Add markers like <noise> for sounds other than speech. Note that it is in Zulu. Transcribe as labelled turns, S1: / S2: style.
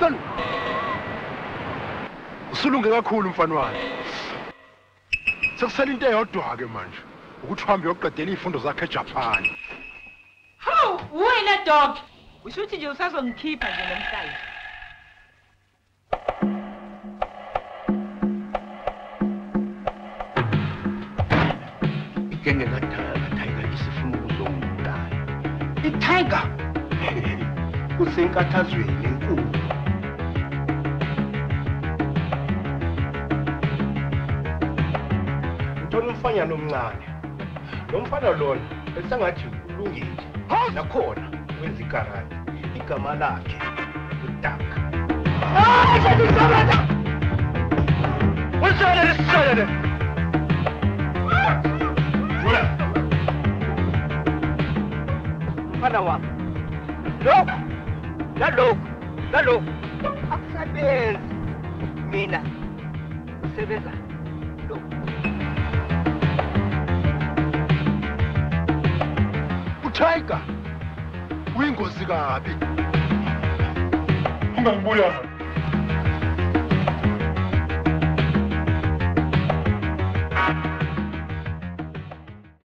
S1: Son. Usulunge kakhulu mfana wami. Sekusela into eyodwa ke manje. Ukuthi uhambe uyoqedela izifundo zakhe eJapan.
S2: Hawu, wena dog. Usho ukuthi nje usazongikhipha nje namhlanje.
S1: Ikenge kaTiger isifuna ukuzongibulala. iTiger <laughs> usenkathazweni enkulu. Uthola umfanyana omncane. Lo mfana lona esengathi ulungile. Nakhona wenza ikarati. Igama lakhe uDaka. Ah, seyisebenza. Usele lesisele. Jula.
S3: mfana wami lokhu nalokhu nalokhu akusabenzi mina usebenza lokhu
S1: uTiger uyingozi kabi.
S4: ungangibulala